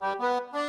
Música